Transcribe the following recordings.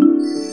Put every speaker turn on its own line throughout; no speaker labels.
Música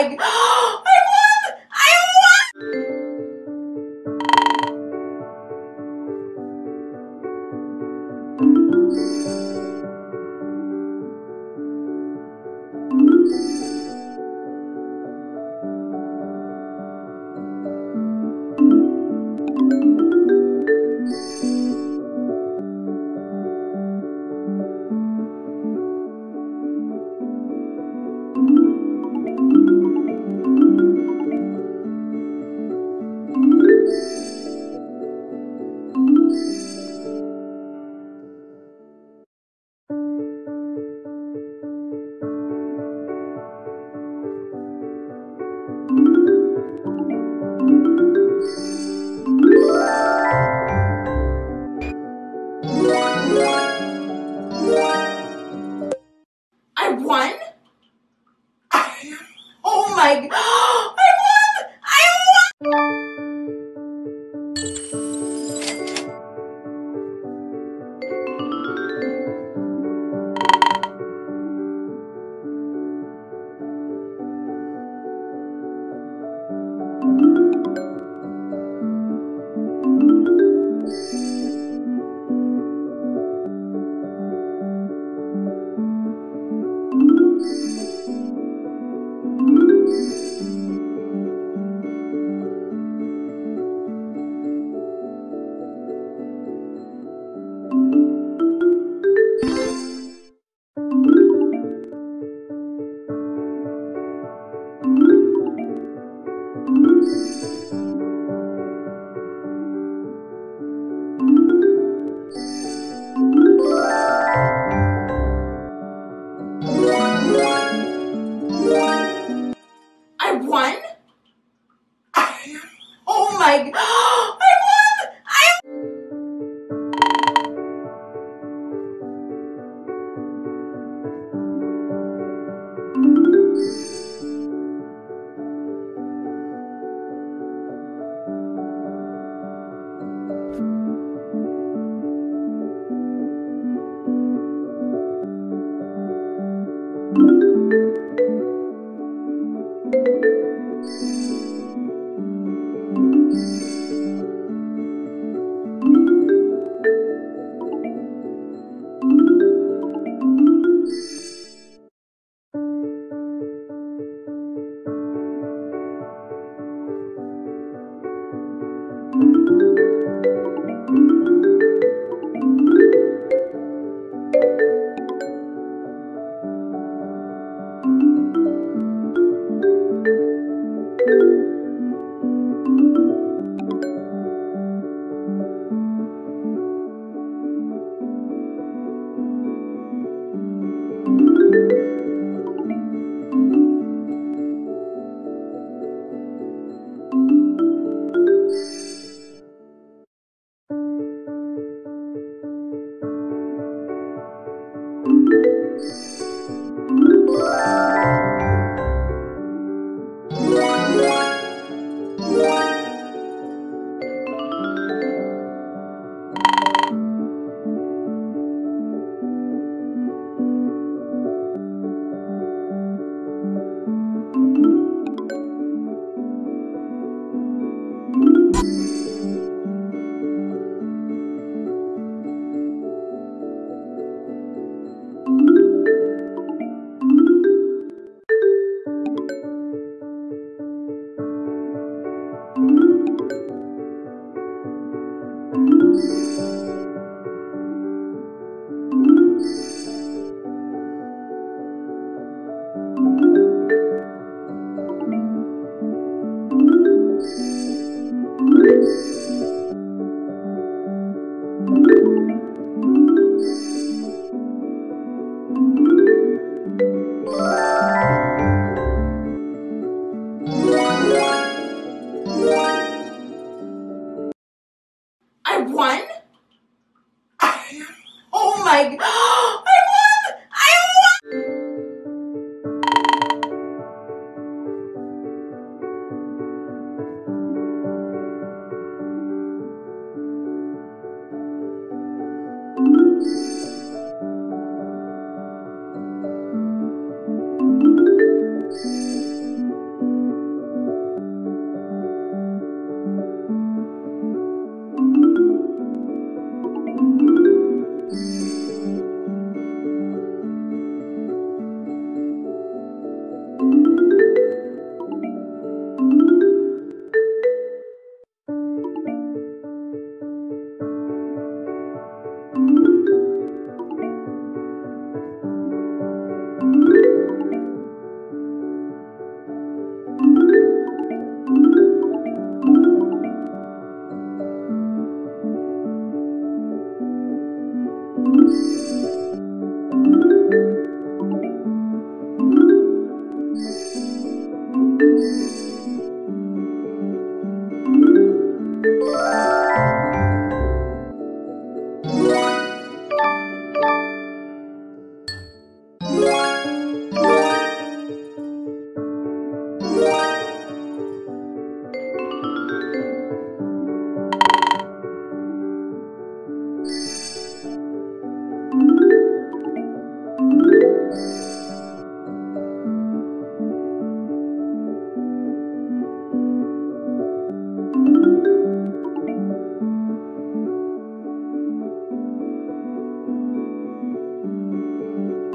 like
Thank you.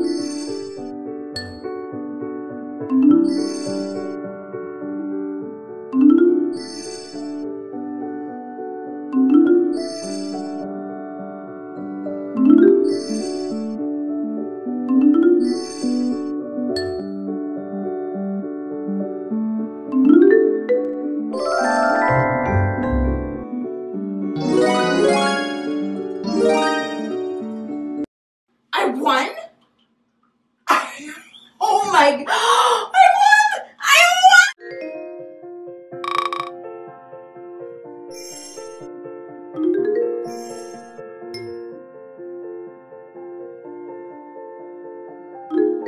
Thank you. Bye.